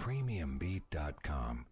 premiumbeat.com.